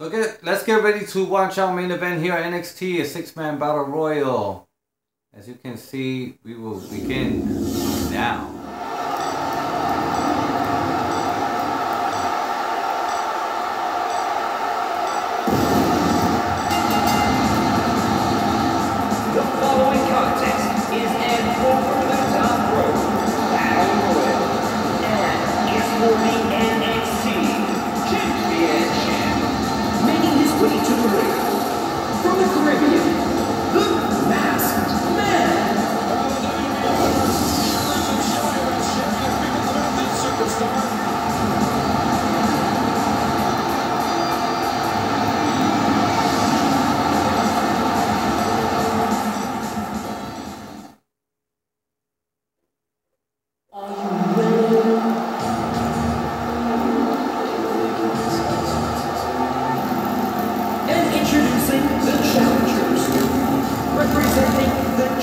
Okay, let's get ready to watch our main event here at NXT, a six-man battle royal. As you can see, we will begin now.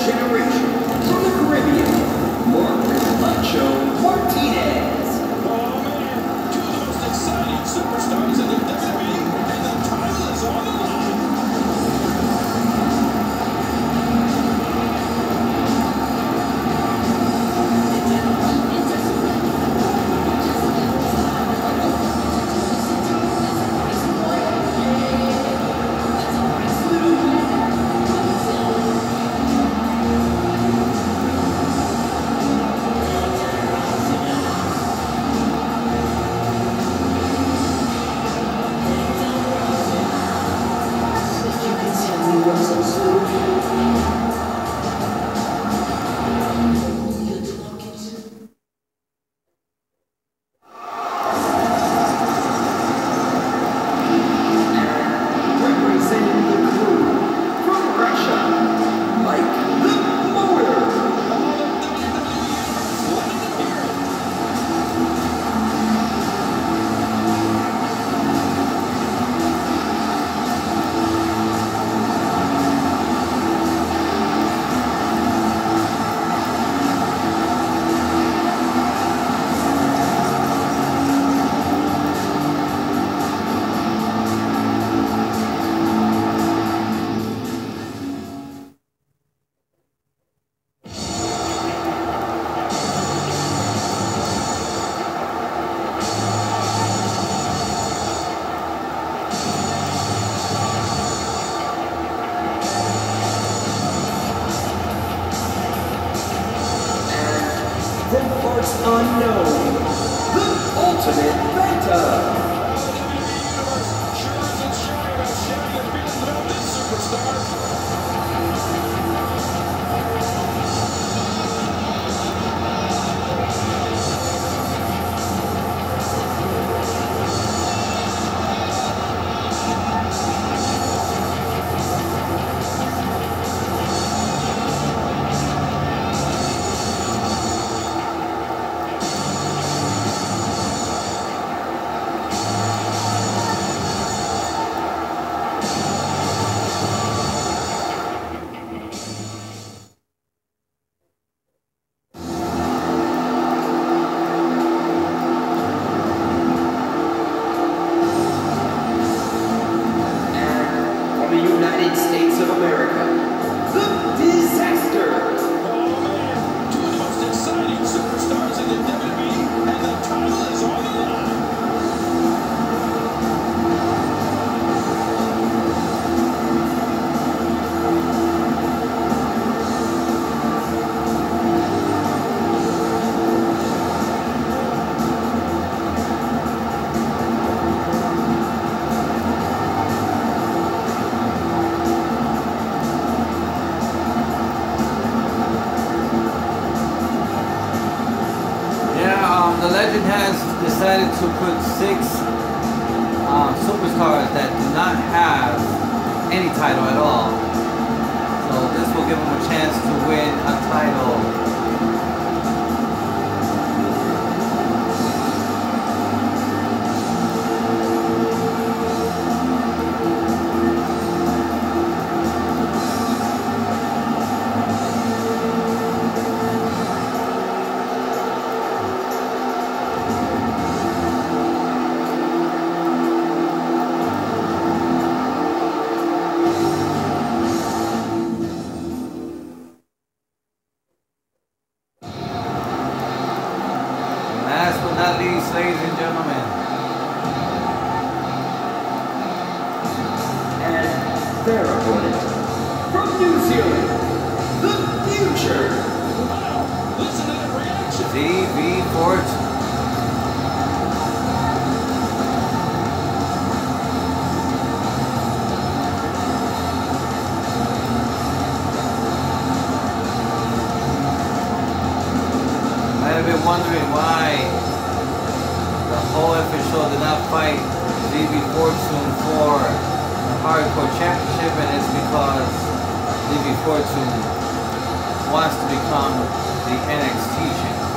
generation. United States of six um, superstars that do not have any title at all. So this will give them a chance to win a title Release, ladies and gentlemen. And their opponent, from New Zealand, the future. Wow, listen to the reaction. DB Fortune. Fight ZB Fortune for the Hardcore Championship, and it's because ZB Fortune wants to become the NXT champion.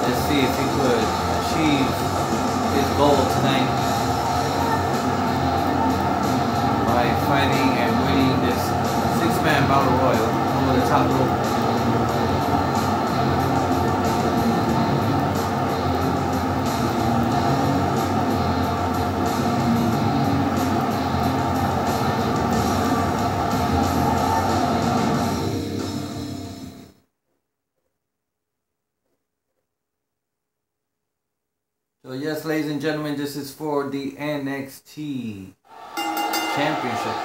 Let's see if he could achieve his goal tonight by fighting and winning this six-man battle royal over the top rope. Ladies and gentlemen, this is for the NXT Championship.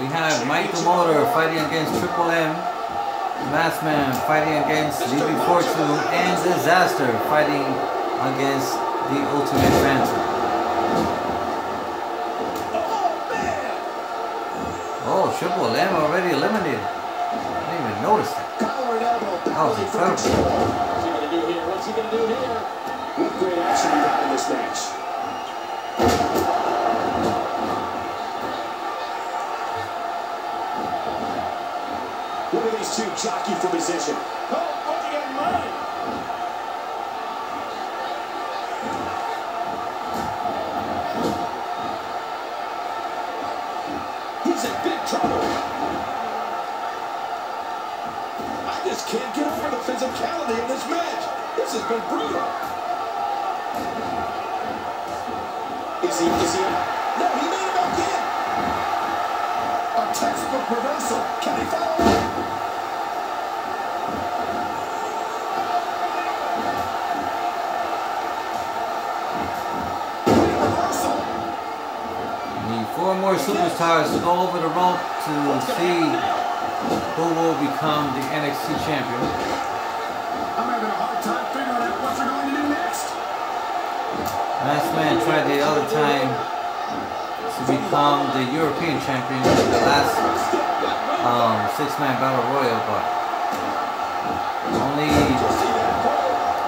We have Mike Motor fighting against Triple M, Masked Man fighting against DB Fortune, and Disaster fighting against the Ultimate Phantom. Triple M already eliminated. I didn't even notice that. Collar and elbow. That was incredible. What's he gonna do here? What's he gonna do here? What great action we got in this match. Look at these two jockey for position. Oh, just can't get over the physicality in this match. This has been brutal. Is he, is he, No, he made it back in. a textbook reversal? Can he follow up? Reversal. Four more superstars to go over the rope to see who will become the NXT champion. I'm having a hard time figuring out what they're going to do next. Last man tried the other time to become the European champion in the last um, six-man battle royal, but only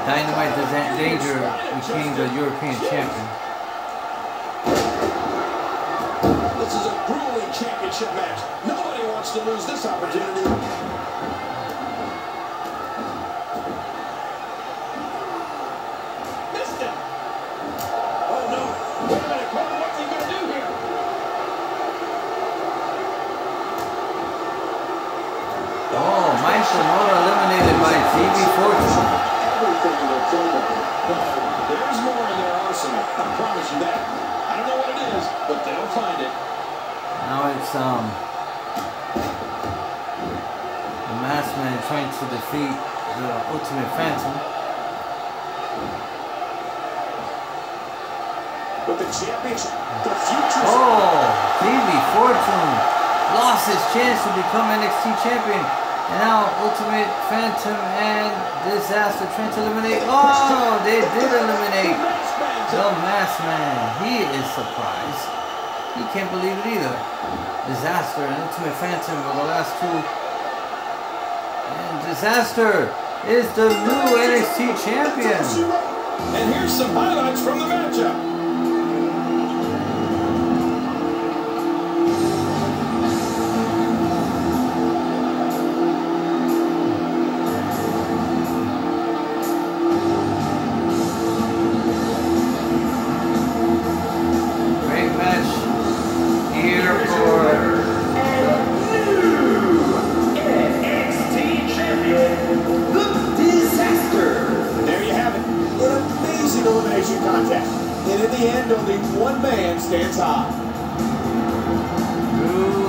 Dynamite Danger became the European champion. This is a grueling championship match. Nobody wants to lose this opportunity. Missed it. Oh no. Wait a minute, Cole. What's he gonna do here? Oh, Mike eliminated by TV Fortune. Everything in their program. There's more in their arsenal. I promise you that. I don't know what it is, but they'll find it. Now it's um the Masked Man trying to defeat the Ultimate Phantom. But the championship, the future. Oh, TV Fortune lost his chance to become NXT champion. And now Ultimate Phantom and Disaster trying to eliminate. Oh, they did eliminate the Masked Man. He is surprised. He can't believe it either. Disaster and Ultimate Phantom are the last two. And Disaster is the new NXT champion. And here's some highlights from the matchup. Stands high.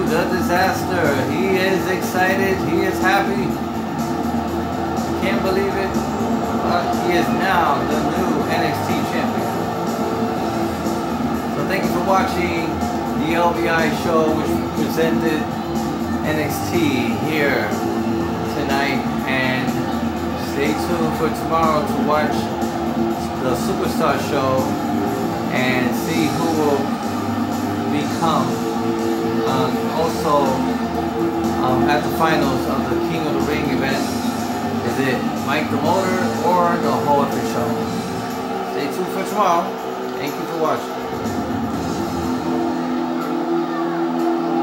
The disaster. He is excited. He is happy. Can't believe it. But he is now the new NXT champion. So thank you for watching the LVI show which presented NXT here tonight and stay tuned for tomorrow to watch the Superstar show and see who will become um, also um, at the finals of the King of the Ring event. Is it Mike the Motor or the Whole Show? Stay tuned for tomorrow. Thank you for watching.